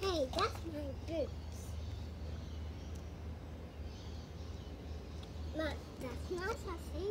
Hey, that's my boots. Look, that's my a.